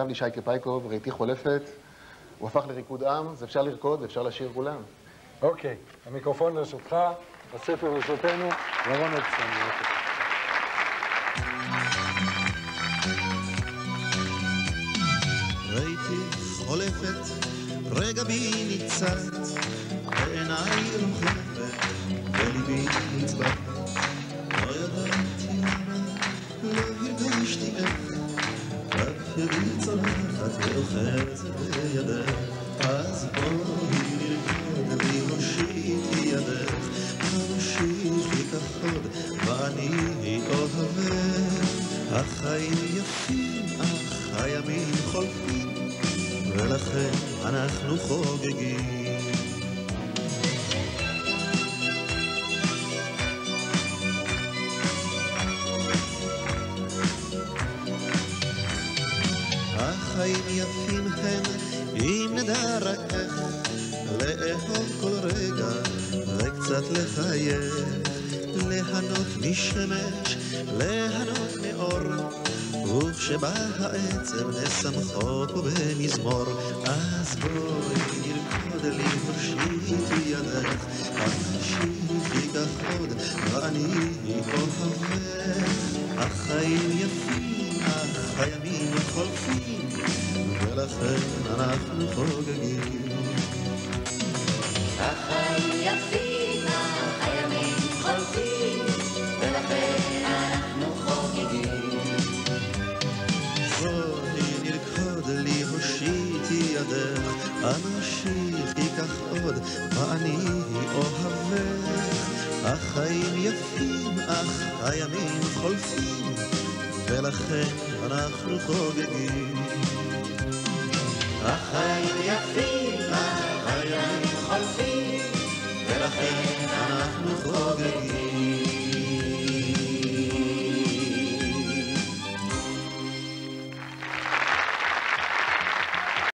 כתב לי שייקה פייקוב, ראיתי חולפת, הוא הפך לריקוד עם, אז אפשר לרקוד ואפשר לשיר כולם. אוקיי, המיקרופון לרשותך, הספר לרשותנו, ירון אקסטרן. ראיתי חולפת, רגע בי ניצת, בעיניי רוחבת, צולחת ואוחזת בידך. אז בואי נרקוד לי הושיטי ידך, המשיכי כחוד, ואני אוהבך. החיים יפים, אך הימים חולפים, ולכן אנחנו חוגגים. החיים יפים הם, אם נדע רק איך לאהוב כל רגע וקצת לחייך, ליהנות משמש, ליהנות מאור, וכשבא העצב נשמחו במזמור, אז בואי נרקוד לי הושיטי ידך, המשיכי כחוד, ואני אך הימים חולפים, ולכן אנחנו חוגגים. החיים יפים, הימים חולפים, ולכן אנחנו חוגגים. בואי נרקוד לי הושיטי ידך, המשיכי כך עוד, ואני אוהבך. החיים יפים, אך הימים חולפים, ולכן אנחנו חוגגים. החיים יפים, החיים חולפים, ולכן אנחנו חוגגים.